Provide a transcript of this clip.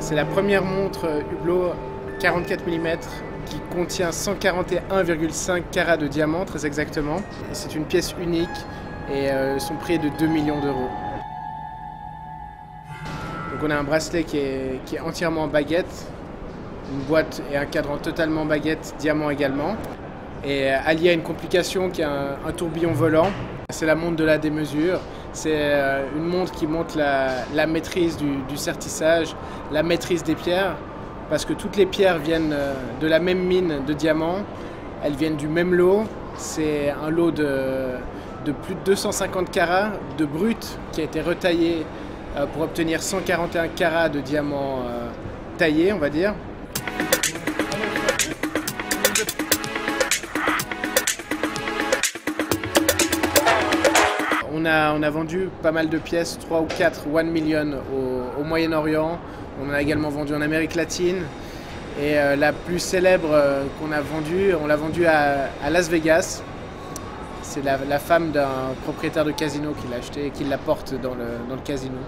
C'est la première montre Hublot 44 mm qui contient 141,5 carats de diamant très exactement. C'est une pièce unique et euh, son prix est de 2 millions d'euros. Donc on a un bracelet qui est, qui est entièrement en baguette, une boîte et un cadran totalement baguette, diamant également. Et euh, allié à une complication qui est un, tourbillon volant, c'est la montre de la démesure. C'est euh, une montre qui montre la, maîtrise du, du, sertissage, la maîtrise des pierres, parce que toutes les pierres viennent euh, de la même mine de diamants, elles viennent du même lot. C'est un lot de, plus de 250 carats de brut qui a été retaillé pour obtenir 141 carats de diamants taillés, on va dire. On a, vendu pas mal de pièces, 3 ou 4 1 million au, Moyen-Orient. On a également vendu en Amérique latine. Et euh, la plus célèbre euh, qu'on a vendue, on l'a vendue à, Las Vegas. C'est la, femme d'un propriétaire de casino qui l'a acheté et qui la porte dans le casino.